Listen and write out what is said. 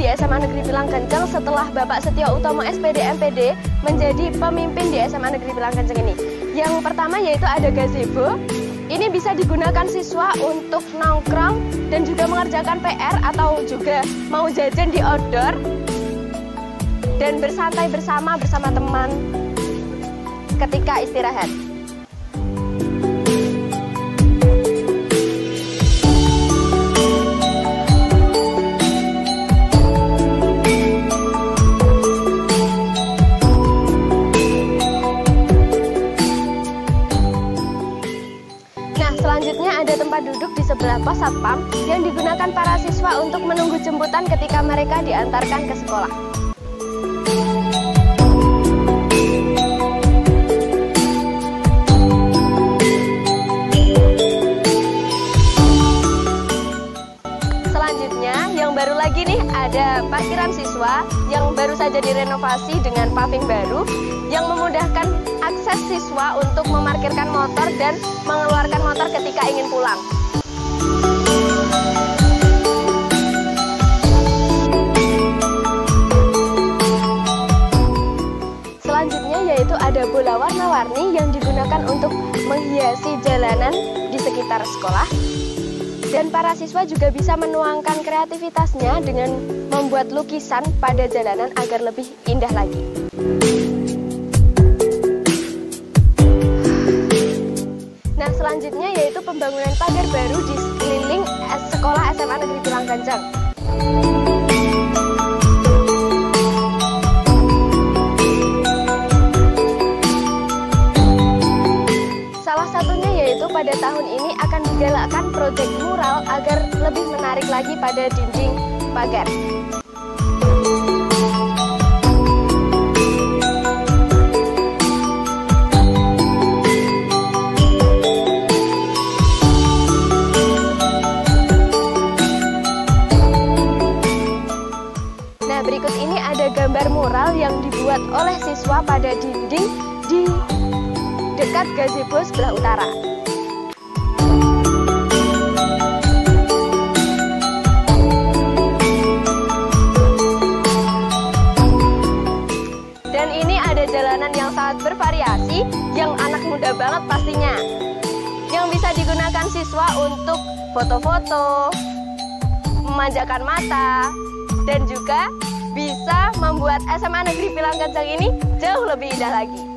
di SMA Negeri bilang Kenceng setelah Bapak setia Utomo SPD MPD menjadi pemimpin di SMA Negeri bilang Kenceng ini. Yang pertama yaitu ada gazebo. Ini bisa digunakan siswa untuk nongkrong dan juga mengerjakan PR atau juga mau jajan di outdoor dan bersantai bersama bersama teman ketika istirahat. Selanjutnya ada tempat duduk di sebelah pos satpam yang digunakan para siswa untuk menunggu jemputan ketika mereka diantarkan ke sekolah. Yang baru lagi nih ada parkiran siswa yang baru saja direnovasi dengan paving baru yang memudahkan akses siswa untuk memarkirkan motor dan mengeluarkan motor ketika ingin pulang. Selanjutnya yaitu ada bola warna-warni yang digunakan untuk menghiasi jalanan di sekitar sekolah. Dan para siswa juga bisa menuangkan kreativitasnya dengan membuat lukisan pada jalanan agar lebih indah lagi. Nah, selanjutnya yaitu pembangunan pagar baru di sekeliling sekolah SMA Negeri Pilangkanjang. Salah pada tahun ini akan digalakkan proyek mural agar lebih menarik lagi pada dinding pagar. Nah, berikut ini ada gambar mural yang dibuat oleh siswa pada dinding di dekat gazebo sebelah utara. Ini ada jalanan yang sangat bervariasi, yang anak muda banget pastinya. Yang bisa digunakan siswa untuk foto-foto, memanjakan mata, dan juga bisa membuat SMA Negeri Pilangkencang ini jauh lebih indah lagi.